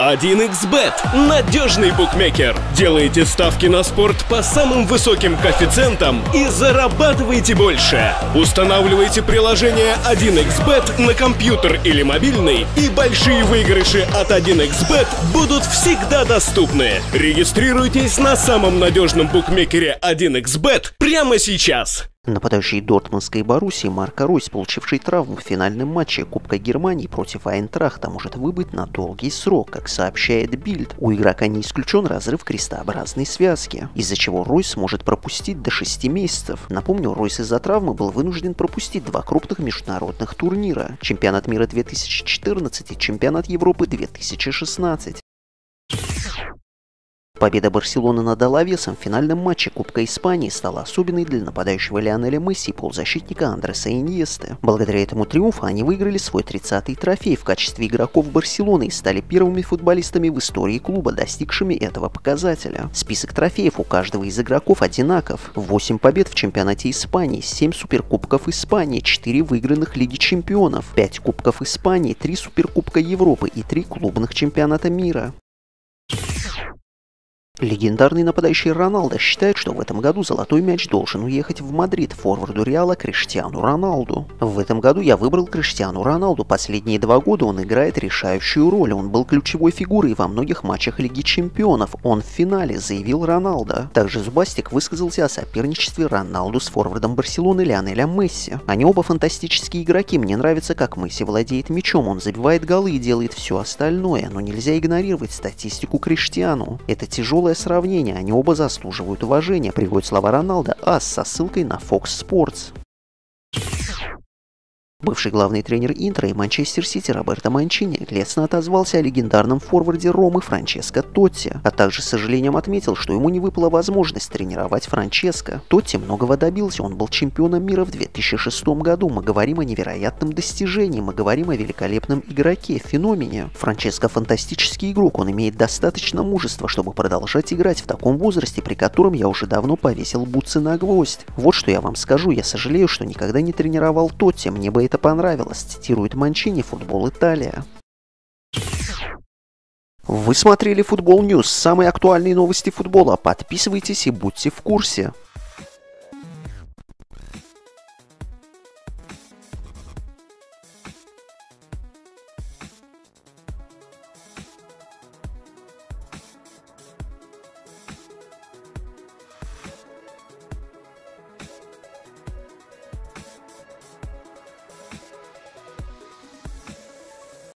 1xBet – надежный букмекер. Делаете ставки на спорт по самым высоким коэффициентам и зарабатывайте больше. Устанавливайте приложение 1xBet на компьютер или мобильный, и большие выигрыши от 1xBet будут всегда доступны. Регистрируйтесь на самом надежном букмекере 1xBet прямо сейчас. Нападающий Дортмундской Боруссии Марко Ройс, получивший травму в финальном матче Кубка Германии против Айнтрахта, может выбыть на долгий срок, как сообщает Бильд. У игрока не исключен разрыв крестообразной связки, из-за чего Ройс может пропустить до 6 месяцев. Напомню, Ройс из-за травмы был вынужден пропустить два крупных международных турнира – Чемпионат мира 2014 и Чемпионат Европы 2016. Победа Барселоны над Алавесом в финальном матче Кубка Испании стала особенной для нападающего Лионеля Месси и полузащитника Андреса Иньесты. Благодаря этому триумфу они выиграли свой 30-й трофей в качестве игроков Барселоны и стали первыми футболистами в истории клуба, достигшими этого показателя. Список трофеев у каждого из игроков одинаков. 8 побед в чемпионате Испании, 7 суперкубков Испании, 4 выигранных Лиги Чемпионов, 5 кубков Испании, 3 суперкубка Европы и 3 клубных чемпионата мира. Легендарный нападающий Роналдо считает, что в этом году золотой мяч должен уехать в Мадрид форварду Реала Криштиану Роналду. В этом году я выбрал Криштиану Роналду. Последние два года он играет решающую роль. Он был ключевой фигурой во многих матчах Лиги Чемпионов. Он в финале, заявил Роналдо. Также Зубастик высказался о соперничестве Роналду с форвардом Барселоны Лионелем Месси. Они оба фантастические игроки. Мне нравится, как Месси владеет мячом. Он забивает голы и делает все остальное. Но нельзя игнорировать статистику Криштиану. Это тяжелая Смелое сравнение, они оба заслуживают уважения, приводит слова Роналдо со ссылкой на Fox Sports. Бывший главный тренер Интера и Манчестер Сити Роберто Манчини лестно отозвался о легендарном форварде Ромы Франческо Тотти, а также с сожалением отметил, что ему не выпала возможность тренировать Франческо. Тотти многого добился, он был чемпионом мира в 2006 году, мы говорим о невероятном достижении, мы говорим о великолепном игроке, феномене. Франческо фантастический игрок, он имеет достаточно мужества, чтобы продолжать играть в таком возрасте, при котором я уже давно повесил бутсы на гвоздь. Вот что я вам скажу, я сожалею, что никогда не тренировал Тотти, мне бы это понравилось, цитирует Манчини «Футбол Италия». Вы смотрели Футбол Ньюс, самые актуальные новости футбола. Подписывайтесь и будьте в курсе.